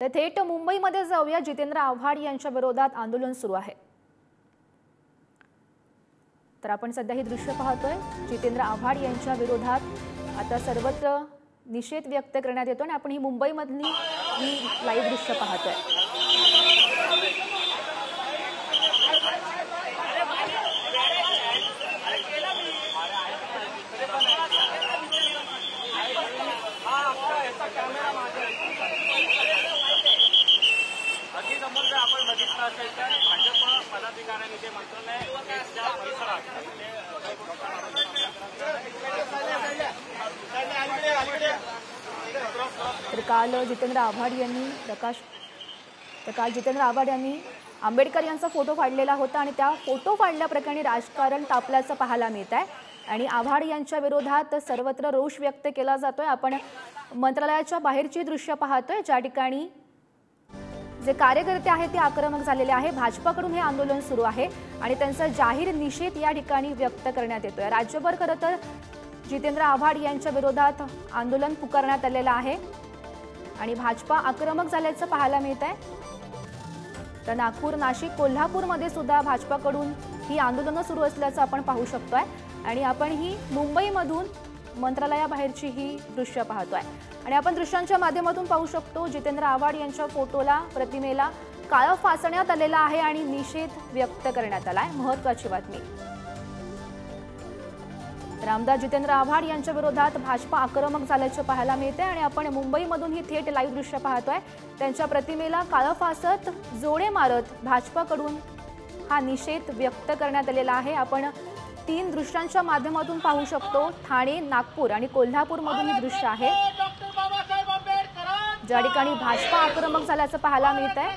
तर थेट मुंबईमध्ये जाऊया. जितेंद्र आव्हाड यांच्या विरोधात आंदोलन सुरू आहे. तर आपण सध्या ही दृश्य पाहतोय. जितेंद्र आव्हाड यांच्या विरोधात आता सर्वत्र निषेध व्यक्त करण्यात येतो आणि आपण ही मुंबईमधली ही लाईव्ह दृश्य पाहतोय. जे मंत्रालय तर काल जितेंद्र आव्हाड यांनी प्रकाश तर काल जितेंद्र आव्हाड यांनी आंबेडकर यांचा फोटो फाडलेला होता आणि त्या फोटो फाडल्याप्रकरणी राजकारण तापल्याचं पाहायला मिळत आहे. आणि आव्हाड यांच्या विरोधात सर्वत्र रोष व्यक्त केला जातोय. आपण मंत्रालयाच्या बाहेरची दृश्य पाहतोय. ज्या ठिकाणी जे कार्यकर्ते आहेत ते आक्रमक झालेले आहे. भाजपाकडून हे आंदोलन सुरू आहे आणि त्यांचा जाहीर निषेध या ठिकाणी व्यक्त करण्यात येतोय. राज्यभर खरं तर जितेंद्र आव्हाड यांच्या विरोधात आंदोलन पुकारण्यात आलेलं आहे. आणि भाजपा आक्रमक झाल्याचं पाहायला मिळत आहे तर नागपूर नाशिक कोल्हापूरमध्ये सुद्धा भाजपाकडून ही आंदोलनं सुरू असल्याचं आपण पाहू शकतोय. आणि आपण ही मुंबईमधून मंत्रालयाबाहेरची ही दृश्य पाहतोय. आणि आपण दृश्यांच्या माध्यमातून पाहू शकतो जितेंद्र आव्हाड यांच्या फोटोला प्रतिमेला काळं फासण्यात आलेला आहे आणि निषेध व्यक्त करण्यात आलाय. महत्वाची बातमी. तर आमदार जितेंद्र आव्हाड यांच्या विरोधात भाजपा आक्रमक झाल्याचं पाहायला मिळते आणि आपण मुंबईमधून ही थेट लाईव्ह दृश्य पाहतोय. त्यांच्या प्रतिमेला काळं फासत जोडे मारत भाजपाकडून हा निषेध व्यक्त करण्यात आलेला आहे. आपण तीन दृश्यांच्या माध्यमातून पाहू शकतो. ठाणे नागपूर आणि कोल्हापूरमधून ही दृश्य आहे. ज्या ठिकाणी भाजपा आक्रमक झाल्याचं पाहायला मिळत आहे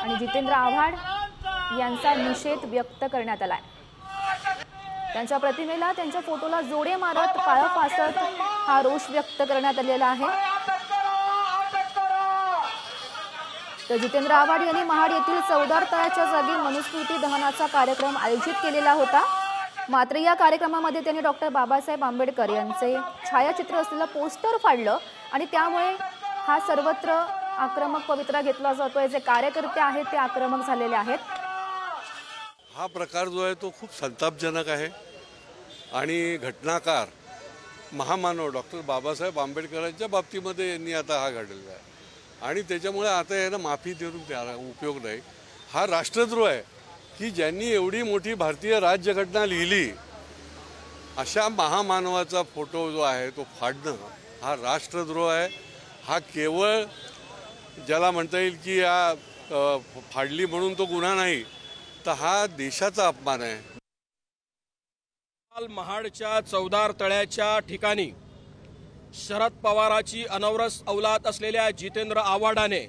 आणि जितेंद्र आव्हाड यांचा निषेध व्यक्त करण्यात आलाय. त्यांच्या प्रतिमेला त्यांच्या फोटोला जोडे मारत काळं फासत हा रोष व्यक्त करण्यात आलेला आहे. तर जितेंद्र आव्हाड यांनी महाड येथील चौदार तळाच्या जागी मनुस्मृती दहनाचा कार्यक्रम आयोजित केलेला होता. मात्र या कार्यक्रमामध्ये त्यांनी डॉक्टर बाबासाहेब आंबेडकर यांचे छायाचित्र असलेलं पोस्टर फाडलं आणि त्यामुळे हा सर्वत्र आक्रमक पवित्रा घेतला जातोय. जे कार्यकर्ते आहेत ते आक्रमक झालेले आहेत. हा प्रकार जो आहे तो खूप संतापजनक आहे. आणि घटनाकार महामानव डॉक्टर बाबासाहेब आंबेडकरांच्या बाबतीमध्ये यांनी आता हा घडलेला आहे. आणि त्याच्यामुळे आता यांना माफी देऊन त्याला उपयोग नाही. हा राष्ट्रद्रोह आहे. की ज्यांनी एवढी मोठी भारतीय राज्यघटना लिहिली अशा महामानवाचा फोटो जो आहे तो फाडणं हा राष्ट्रद्रोह आहे. हा केवळ ज्याला म्हणता येईल की या फाडली म्हणून तो गुन्हा नाही तर हा देशाचा अपमान आहे. काल महाडच्या चौदार तळ्याच्या ठिकाणी शरद पवाराची अनवरस औलाद असलेल्या जितेंद्र आव्हाडाने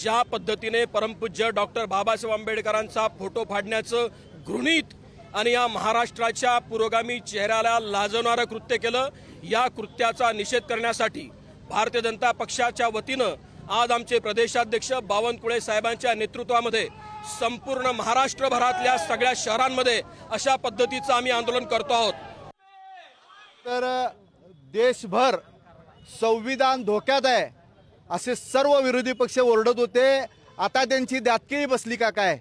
ज्या पद्धतीने परमपूज्य डॉक्टर बाबासाहेब आंबेडकरांचा फोटो फाडण्याचं घृणित आणि या महाराष्ट्राच्या पुरोगामी चेहऱ्याला लाजवणारं कृत्य केलं या कृत्याचा निषेध करण्यासाठी भारतीय जनता पक्षाच्या वतीनं आज आमचे प्रदेशाध्यक्ष बावनकुळे साहेबांच्या नेतृत्वामध्ये संपूर्ण महाराष्ट्रभरातल्या सगळ्या शहरांमध्ये अशा पद्धतीचं आम्ही आंदोलन करतो आहोत. तर देशभर संविधान धोक्यात आहे. असे सर्व विरोधी पक्ष ओरडत होते. आता त्यांची दातकिळी बसली का काय?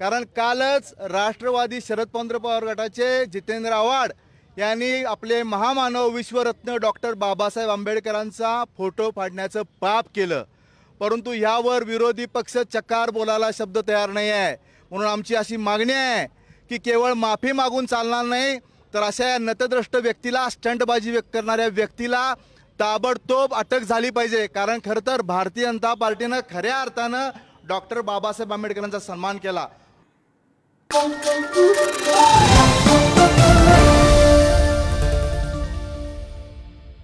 कारण कालच राष्ट्रवादी शरद शरदपंद्र पवार गटाचे जितेंद्र आव्हाड यांनी आपले महामानव विश्वरत्न डॉक्टर बाबासाहेब आंबेडकरांचा फोटो फाडण्याचं पाप केलं. परंतु यावर विरोधी पक्ष चकार बोलायला शब्द तयार नाही आहे. म्हणून आमची अशी मागणी आहे की केवळ माफी मागून चालणार नाही तर अशा या नतद्रष्ट व्यक्तीला स्टंटबाजी व्यक्त करणाऱ्या व्यक्तीला ताबडतोब अटक झाली पाहिजे. कारण खरं तर भारतीय जनता पार्टीनं खऱ्या अर्थानं डॉक्टर बाबासाहेब आंबेडकरांचा सन्मान केला.